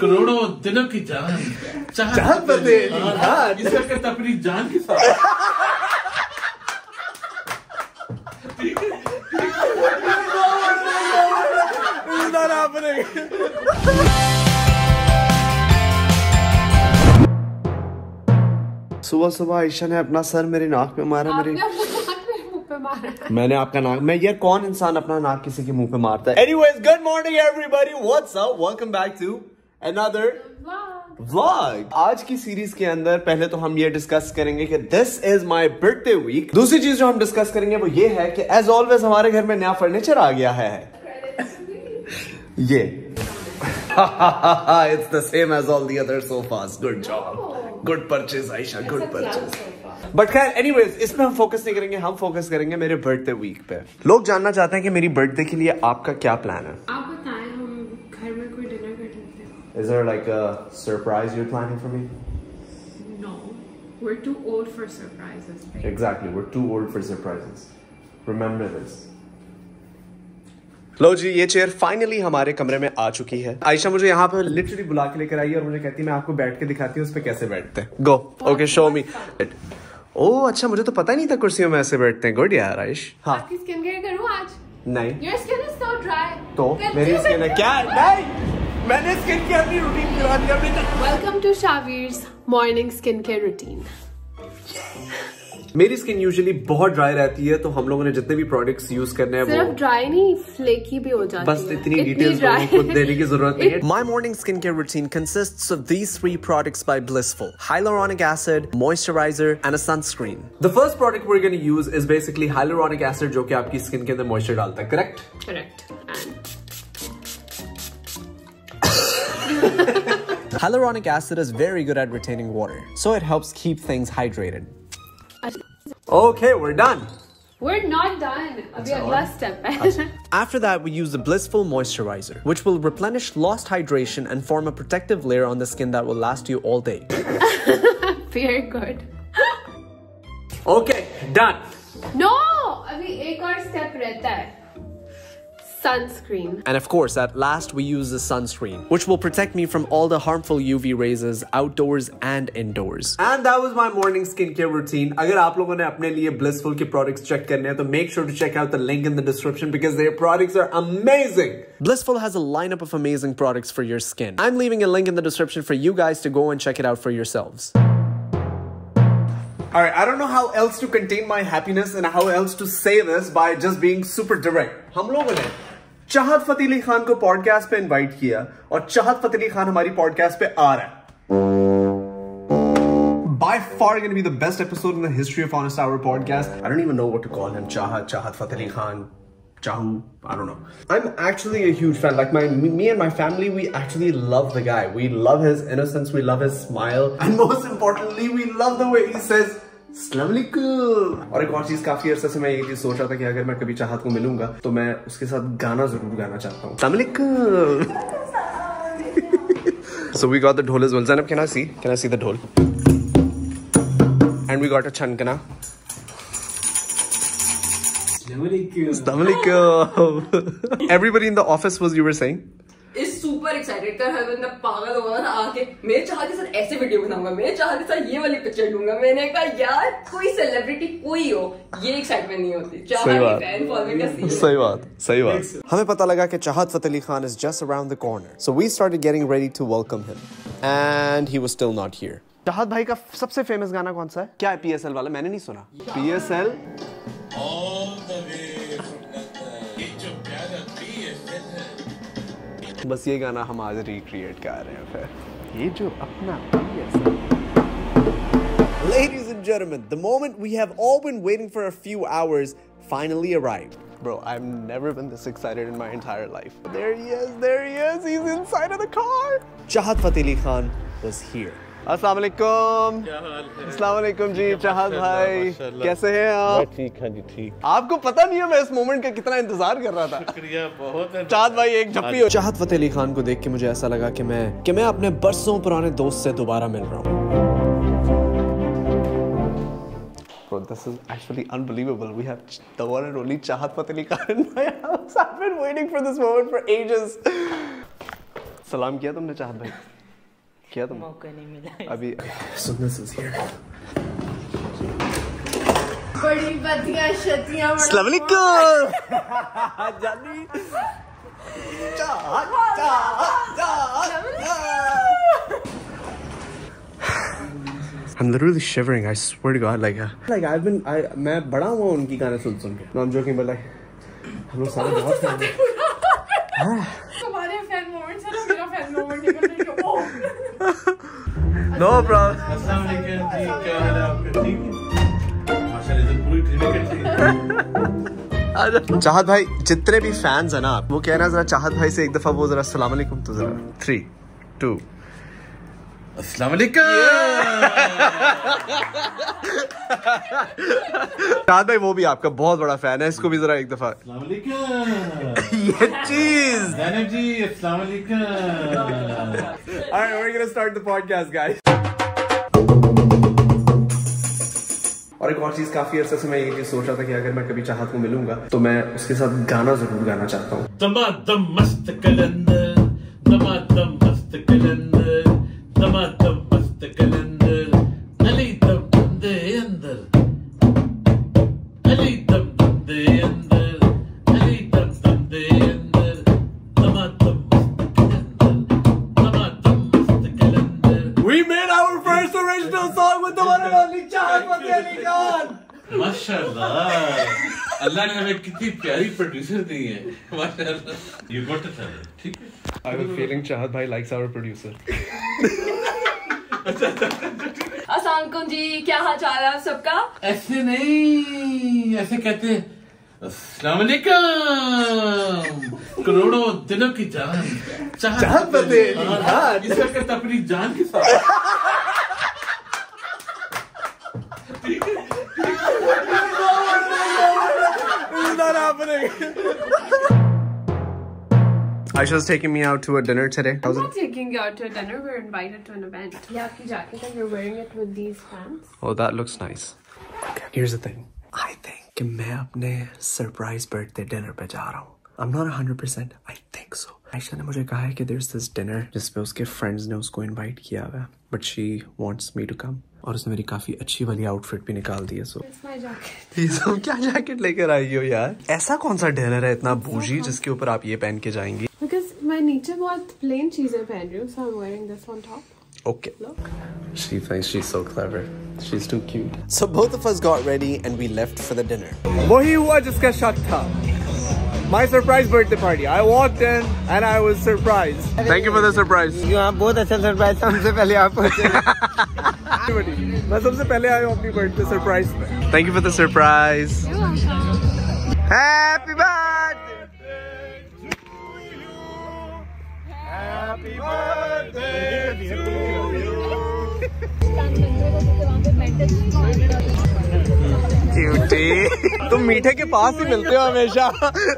करोड़ों दिनों की जान चाहत फतेह अली हाँ, खान। इसका कहता अपनी जान के साथ। सुबह सुबह आयशा ने अपना सर मेरी नाक में मारा मेरी आपने अपना नाक मेरे मुँह पे मारा। मैंने आपका नाक मैं यार कौन इंसान अपना नाक किसी के मुँह पे मारता है? Anyways good morning everybody what's up welcome back to another vlog आज की सीरीज़ के अंदर पहले तो हम ये डिस्कस करेंगे कि this is my birthday week दूसरी चीज़ जो हम डिस्कस करेंगे वो ये है कि एज ऑलवेज हमारे घर में नया फर्नीचर आ गया है। ये। It's the same as all the other sofas good job good purchase Ayesha good purchase but खैर एनी एनीवेज इसमें हम फोकस नहीं करेंगे हम फोकस करेंगे मेरे बर्थडे वीक पे। लोग जानना चाहते हैं कि मेरी बर्थडे के लिए आपका क्या प्लान है। आप बताएँ हम घर में कोई डिनर कर लेते हैं? Is there like a surprise you're planning for me? No we're too old for surprises babe. Exactly, we're too old for surprises. Remember this. लो जी ये चेयर फाइनली हमारे कमरे में आ चुकी है। आयशा मुझे यहाँ पे लिटरली बुला के लेकर आई है और मुझे कहती है मैं आपको बैठ के दिखाती हूँ उस पर कैसे बैठते हैं? गो ओके शो मी ओ अच्छा मुझे तो पता ही नहीं था कुर्सियों में ऐसे बैठते हैं। गुड यार आयुष। हाँ। आपकी स्किन केयर करूँ आज? नहीं। Your skin is so dry तो मेरी स्किन है। क्या? नहीं! मैंने स्किन की अपनी रूटीन करा दिया बेटा welcome to Shaveer's morning skin care routine मेरी स्किन यूजुअली बहुत ड्राई रहती है तो हम लोगों ने जितने भी प्रोडक्ट्स यूज़ करने हैं सिर्फ़ वो ड्राई नहीं फ्लेकी भी हो जाती बस है इतनी डिटेल्स को देने की ज़रूरत नहीं है My morning skincare routine consists of these three products by Blissful hyaluronic acid, moisturizer, and a sunscreen. The first product we're going to use is basically hyaluronic acid जो कि आपकी स्किन के अंदर मॉइस्चर डालता है correct correct and Hyaluronic acid is very good at retaining water, so it helps keep things hydrated. Okay, we're done. we're not done अभी अगला step है After that, we use the Blissful moisturizer, which will replenish lost hydration and form a protective layer on the skin that will last you all day. very good Okay, done. no अभी एक और step रहता है sunscreen And of course, at last, we use the sunscreen, which will protect me from all the harmful UV rays outdoors and indoors. And that was my morning skincare routine. अगर आप लोगों ने अपने लिए Blissful के products check करने हैं तो make sure to check out the link in the description because their products are amazing. Blissful has a lineup of amazing products for your skin. I'm leaving a link in the description for you guys to go and check it out for yourselves. Alright, I don't know how else to contain my happiness and how else to say this by just being super direct. हम लोगों ने चाहत फतेह अली खान को podcast पे invite किया और चाहत फतेह अली खान हमारी पॉडकास्ट पे आ रहा है by far going to be the best episode in the history of Honest Hour podcast. I don't even know what to call him. Chahat, Chahat Fateh Ali Khan, Chahu, I don't know. I'm actually a huge fan. Like my me and my family, we actually love the guy. We love his innocence, we love his smile, and most importantly, we love the way he says. और एक और चीज़ काफ़ी अरसे से मैं ये चीज़ सोच रहा था कि अगर मैं कभी चाहत को मिलूँगा तो मैं उसके साथ गाना ज़रूर गाना चाहता हूँ "Assalamualaikum." So we got the dhol as well. Zainab, can I see? Can I see the dhol? And we got a chankana. Assalamualaikum. Everybody in the office was you were saying? Is super excited कर हर बंदा पागल होगा ना आके। मैं चाह के साथ ऐसे वीडियो बनाऊँगा मैं चाह के साथ ये वाली पिक्चर लूँगा मैंने कहा यार कोई सेलिब्रिटी कोई हो ये एक्साइटमेंट नहीं होती। सही बात। सही बात सही बात। हमें पता लगा कि Chahat Fateh Ali Khan is just around the corner. So we started getting ready to welcome him. And he was still not here. चाहत भाई का सबसे फ़ेमस गाना कौन सा है? क्या है पीएसएल वाला? मैंने नहीं सुना। पीएसएल बस ये गाना हम आज रिक्रिएट कर रहे हैं फिर ये जो अपना PSL Ladies and gentlemen, the moment we have all been waiting for a few hours finally arrived. Bro, I've never been this excited in my entire life. There he is, there he is, he's inside of the car. Chahat Fateh Ali Khan was here. अस्सलाम वालेकुम अस्सलाम वालेकुम जी चाहत भाई। कैसे हैं आप? ठीक है जी ठीक। आपको पता नहीं है मैं इस मोमेंट का कितना इंतज़ार कर रहा था। शुक्रिया बहुत चाहत भाई एक झप्पी हो चाहत फतेह अली खान को देख के मुझे ऐसा लगा कि मैं कि मैं अपने बरसों पुराने दोस्त से दोबारा मिल रहा हूँ। This is actually unbelievable. We have the one and only Chahat Fateh Khan in my house. I've been waiting for this moment for ages. सलाम किया तुमने चाहत भाई। किया तुम मौका नहीं मिला अभी so this is here बड़ी बतियाँ शतियाँ अस्सलाम वालेकुम जानी I'm literally shivering. I swear to God, like, uh, like I've been, I, मैं बड़ा हुआ उनकी गाने सुन सुन के. No, I'm joking, but like, हम लोग सारे बहुत fan हैं. तुम्हारे फ़ैन मोमेंट्स है ना मेरा फ़ैन मोमेंट है ओ No, प्रॉब्लम अस्सलाम वालेकुम जी क्या हाल है आपका ठीक है माशाल्लाह पूरी चाहत भाई जितने भी फैंस है ना वो कह रहे हैं जरा चाहत भाई से एक दफ़ा वो जरा सलाम तो जरा। थ्री टू अस्सलाम वालेकुम चाहत भाई वो भी आपका बहुत बड़ा फ़ैन है इसको भी जरा एक दफ़ा ये चीज़। जी अस्सलाम वालेकुम the podcast, guys. और एक और चीज़ काफ़ी अरसे से मैं ये चीज़ सोच रहा था कि अगर मैं कभी चाहत को मिलूँगा तो मैं उसके साथ गाना ज़रूर गाना चाहता हूँ। माशाल्लाह। अल्लाह ने हमें कितनी प्यारी प्रोड्यूसर दी है। माशाल्लाह। यू गॉट इट ठीक है? Have a feeling Chahat bhai likes our producer. अस्सलाम जी क्या हाल चाल है आप सबका? ऐसे नहीं ऐसे कहते हैं अस्सलाम वालेकुम करोड़ों दिनों की जान चाहत फतेह अली हाँ। इसका कहता अपनी जान के साथ। happening. Aisha's taking me out to a dinner today. How's I'm it? not taking you out to a dinner. We're invited to an event. ये आपकी jacket and you're wearing it with these pants. Oh, that looks nice. Okay, here's the thing. I think कि मैं अपने surprise birthday dinner पे जा रहा हूँ I'm not 100% I think so. Ayesha ने मुझे कहा है कि there's this dinner जिसपे उसके फ्रेंड्स ने उसको इनवाइट किया हुआ है but she wants me to come और उसने मेरी काफ़ी अच्छी वाली आउटफिट भी निकाल दी है सो ये सब क्या जैकेट लेकर आई हो यार ऐसा कौन सा डिनर है इतना बूझी जिसके ऊपर आप ये पहन के जाएँगी Because मैं नीचे बहुत plain चीज़ें पहन रही हूँ, so I'm wearing this on top. Okay. She thinks she's so clever. She's too cute. So both of us got ready and we left for the dinner. वही हुआ जिसका शक था. My surprise birthday party. I walked in and I was surprised. Thank you for the surprise. यहाँ बहुत अच्छा surprise हमसे पहले आप मैं सबसे पहले आया हूँ अपनी बर्थडे सरप्राइज़ पे. Thank you for the surprise. Happy birthday. Happy birthday to cutie तुम मीठे के पास ही मिलते हो हमेशा।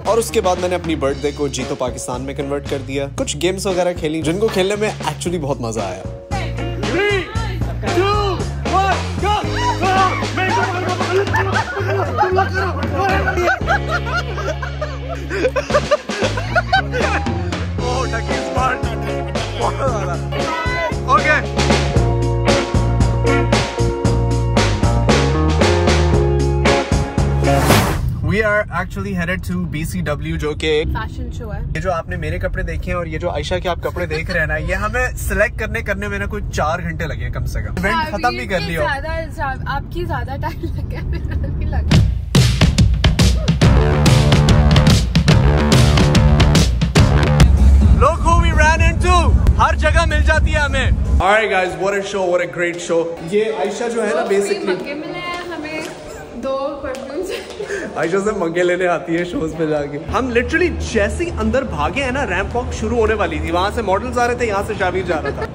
और उसके बाद मैंने अपनी बर्थडे को जीतो पाकिस्तान में कन्वर्ट कर दिया। कुछ गेम्स वगैरह खेली जिनको खेलने में एक्चुअली बहुत मज़ा आया। Ha ha ha! Actually headed to BCW जो कि Fashion show है. ये जो आपने मेरे कपड़े देखे हैं और ये जो आयशा के आप कपड़े देख रहे हैं ना ये हमें सिलेक्ट करने करने में ना कोई चार घंटे लगे कम से कम इवेंट खत्म भी कर लिया आपकी ज़्यादा टाइम लगा Look who we ran into. हर जगह मिल जाती है हमें Alright guys, what a show, what a great show. ये आयशा जो है ना दो आयशा से मंगे लेने आती है शोज़ पे जाके हम लिटरली जैसे ही अंदर भागे हैं ना रैंप वॉक शुरू होने वाली थी वहाँ से मॉडल्स आ रहे थे यहाँ से शाबिर जा रहा था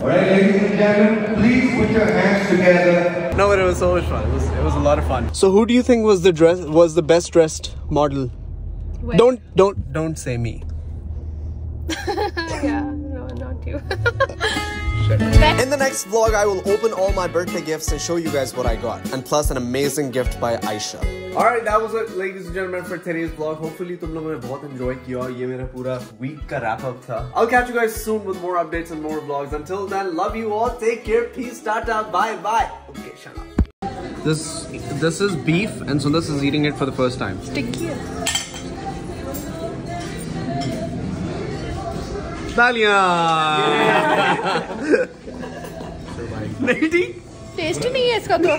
All right, ladies and gentlemen, please put your hands together. No, but it was so much fun. It was, it was a lot of fun. So, who do you think was the dress was the best dressed model? Wait. Don't don't don't say me. yeah not you In the next vlog, I will open all my birthday gifts and show you guys what I got. And plus an amazing gift by Aisha. Alright, that was it, ladies and gentlemen, for today's vlog. Hopefully, तुम लोगों ने बहुत enjoy किया और ये मेरा पूरा week का wrap up था. I'll catch you guys soon with more updates and more vlogs. Until then, love you all. Take care. Peace. Tata. Bye. Bye. Okay, shut up. This this is beef, and Sundas is eating it for the first time. Sticky. Talia. नहीं ठीक test नहीं है इसका तो